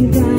think I